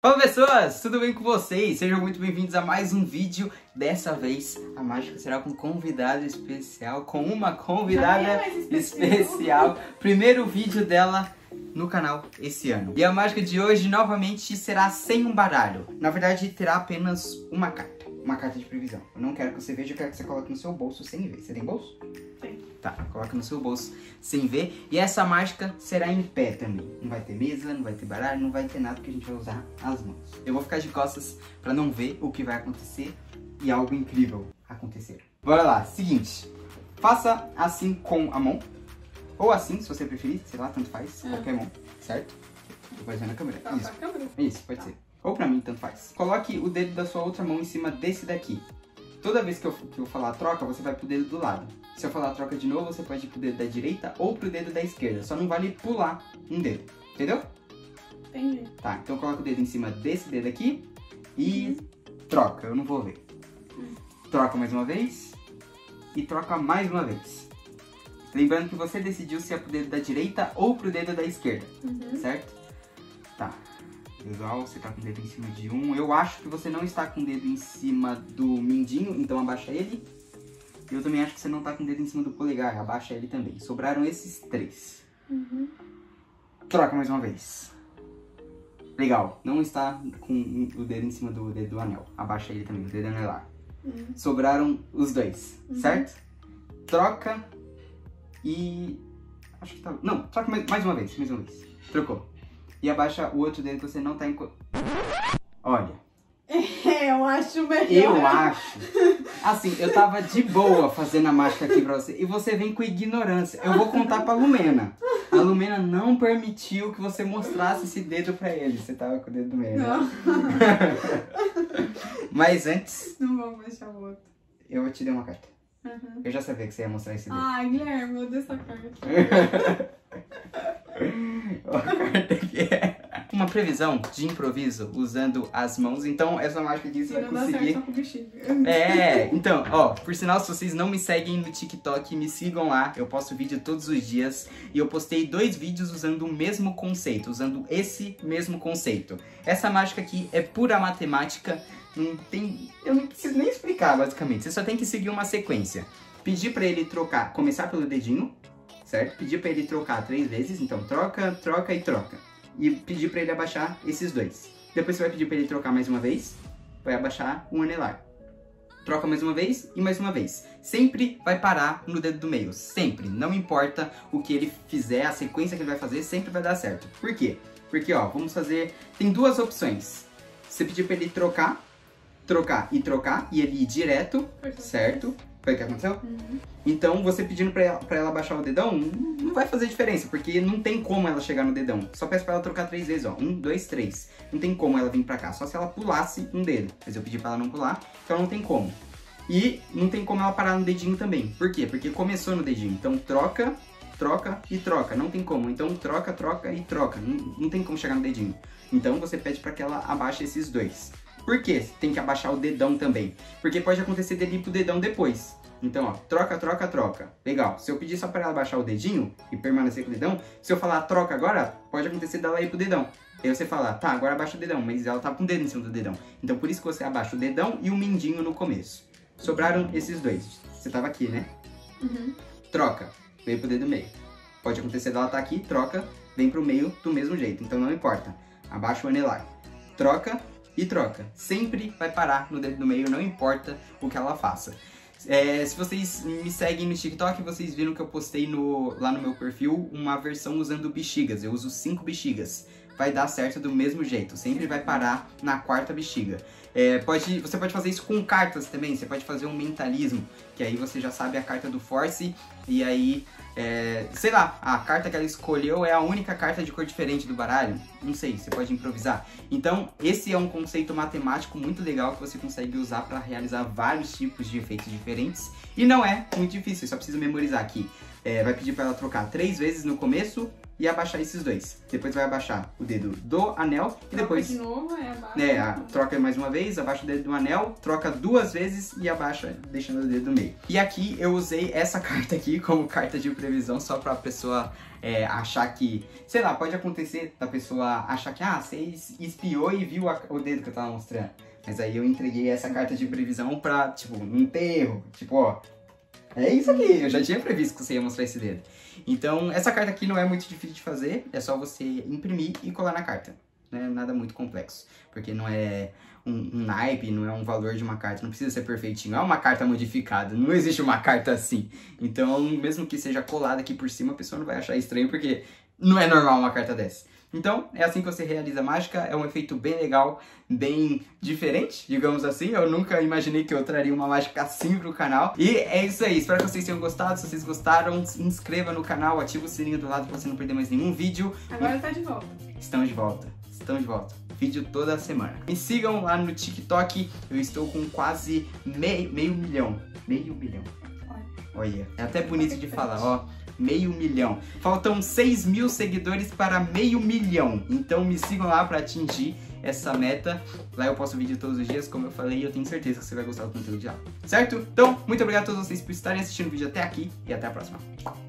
Fala pessoas, tudo bem com vocês? Sejam muito bem-vindos a mais um vídeo. Dessa vez a mágica será com um convidado especial, com uma convidada é especial. Primeiro vídeo dela no canal esse ano. E a mágica de hoje novamente será sem um baralho. Na verdade, terá apenas uma carta. Uma carta de previsão. Eu não quero que você veja, eu quero que você coloque no seu bolso sem ver. Você tem bolso? Tem. Tá, coloca no seu bolso sem ver. E essa mágica será em pé também. Não vai ter mesa, não vai ter baralho, não vai ter nada porque a gente vai usar as mãos. Eu vou ficar de costas pra não ver o que vai acontecer e algo incrível acontecer. Bora lá, seguinte. Faça assim com a mão. Ou assim, se você preferir, sei lá, tanto faz, Ah. qualquer mão, certo? Vai ver na câmera. Tá, Isso. tá, câmera. Isso, pode ser. Ou pra mim, tanto faz. Coloque o dedo da sua outra mão em cima desse daqui. Toda vez que eu, que eu falar troca, você vai pro dedo do lado. Se eu falar troca de novo, você pode ir pro dedo da direita ou pro dedo da esquerda. Só não vale pular um dedo. Entendeu? Entendi. Tá, então coloca o dedo em cima desse dedo aqui e troca. Eu não vou ver. Troca mais uma vez e troca mais uma vez. Lembrando que você decidiu se é pro dedo da direita ou pro dedo da esquerda Uhum. certo? Legal, você tá com o dedo em cima de um. Eu acho que você não está com o dedo em cima do mindinho, então abaixa ele. Eu também acho que você não tá com o dedo em cima do polegar, abaixa ele também. Sobraram esses três. Uhum. Troca mais uma vez. Legal, não está com o dedo em cima do dedo do anel. Abaixa ele também, o dedo anelar. Uhum. Sobraram os dois, Uhum. certo? Troca e. Acho que tá. Não, troca mais, mais uma vez, mais uma vez. Trocou. E abaixa o outro dedo que você não tá em. Olha, É, eu acho melhor. eu acho. Assim, eu tava de boa fazendo a mágica aqui pra você e você vem com ignorância. Eu vou contar pra Lumena. A Lumena não permitiu que você mostrasse esse dedo pra ele. Você tava com o dedo do meio, né? Não, Mas antes, não vou deixar o outro. eu te dei uma carta. Uhum. Eu já sabia que você ia mostrar esse dedo. Ai, Guilherme, eu odeio essa carta. A carta é. Previsão de improviso usando as mãos. Então, essa mágica aqui você vai certo, conseguir. só com o bichinho. É, então, ó, por sinal, se vocês não me seguem no TikTok, me sigam lá. Eu posto vídeo todos os dias. E eu postei dois vídeos usando o mesmo conceito, usando esse mesmo conceito. Essa mágica aqui é pura matemática. Não tem. Eu não preciso nem explicar, basicamente. Você só tem que seguir uma sequência. Pedir pra ele trocar, começar pelo dedinho, certo? Pedir pra ele trocar três vezes. Então, troca, troca e troca. E pedir pra ele abaixar esses dois. Depois você vai pedir pra ele trocar mais uma vez. Vai abaixar um anelar troca mais uma vez e mais uma vez. Sempre vai parar no dedo do meio, sempre. Não importa o que ele fizer, a sequência que ele vai fazer, sempre vai dar certo. Por quê? Porque, ó, vamos fazer... Tem duas opções. Você pedir pra ele trocar, trocar e trocar, e ele ir direto, certo? Foi o que aconteceu? Uhum. Então, você pedindo pra ela, pra ela baixar o dedão, não vai fazer diferença, porque não tem como ela chegar no dedão. Só peço pra ela trocar três vezes, ó. Um, dois, três. Não tem como ela vir pra cá, só se ela pulasse um dedo. Mas eu pedi pra ela não pular, então não tem como. E não tem como ela parar no dedinho também. Por quê? Porque começou no dedinho. Então, troca, troca e troca. Não tem como. Então, troca, troca e troca. Não, não tem como chegar no dedinho. Então, você pede pra que ela abaixe esses dois. Por quê? Tem que abaixar o dedão também. Porque pode acontecer dele ir pro dedão depois. Então, ó, troca, troca, troca. Legal. Se eu pedir só para ela baixar o dedinho e permanecer com o dedão, se eu falar troca agora, pode acontecer dela ir pro dedão. Aí você fala, tá, agora abaixa o dedão, mas ela tá com o dedo em cima do dedão. Então por isso que você abaixa o dedão e o mindinho no começo. Sobraram esses dois. Você tava aqui, né? Uhum. Troca, veio pro dedo meio. Pode acontecer dela tá aqui, troca, vem pro meio do mesmo jeito. Então não importa. Abaixa o anelar. Troca e troca. Sempre vai parar no dedo do meio, não importa o que ela faça. É, se vocês me seguem no TikTok, vocês viram que eu postei no, lá no meu perfil uma versão usando bexigas. Eu uso cinco bexigas. Vai dar certo do mesmo jeito. Sempre vai parar na quarta bexiga. É, pode, você pode fazer isso com cartas também. Você pode fazer um mentalismo. Que aí você já sabe a carta do Force. E aí, é, sei lá, a carta que ela escolheu é a única carta de cor diferente do baralho. Não sei, você pode improvisar. Então, esse é um conceito matemático muito legal que você consegue usar para realizar vários tipos de efeitos diferentes. E não é muito difícil, só precisa memorizar aqui. É, vai pedir para ela trocar três vezes no começo e abaixar esses dois. Depois vai abaixar o dedo do anel e depois... de novo, é abaixo. É, a- troca mais uma vez, abaixa o dedo do anel, troca duas vezes e abaixa, deixando o dedo no meio. E aqui eu usei essa carta aqui como carta de previsão só pra pessoa é, achar que, sei lá, pode acontecer da pessoa achar que, ah, você es- espiou e viu a- o dedo que eu tava mostrando. Mas aí eu entreguei essa carta de previsão pra, tipo, não ter erro. Tipo, ó, é isso aqui, eu já tinha previsto que você ia mostrar esse dedo. Então, essa carta aqui não é muito difícil de fazer, é só você imprimir e colar na carta. Não é nada muito complexo, porque não é um, um naipe, não é um valor de uma carta, não precisa ser perfeitinho, é uma carta modificada, não existe uma carta assim. Então, mesmo que seja colada aqui por cima, a pessoa não vai achar estranho, porque não é normal uma carta dessa. Então, é assim que você realiza a mágica, é um efeito bem legal, bem diferente, digamos assim. Eu nunca imaginei que eu traria uma mágica assim pro canal. E é isso aí, espero que vocês tenham gostado. Se vocês gostaram, se inscreva no canal, ativa o sininho do lado pra você não perder mais nenhum vídeo. Agora tá de volta. Estamos de volta, estamos de volta. Vídeo toda semana. Me sigam lá no TikTok, eu estou com quase meio, meio milhão. Meio milhão. Olha, é até bonito de falar, ó. Meio milhão. Faltam 6 mil seguidores para meio milhão. Então me sigam lá para atingir essa meta. Lá eu posto vídeo todos os dias, como eu falei, eu tenho certeza que você vai gostar do conteúdo de lá. Certo? Então, muito obrigado a todos vocês por estarem assistindo o vídeo até aqui e até a próxima.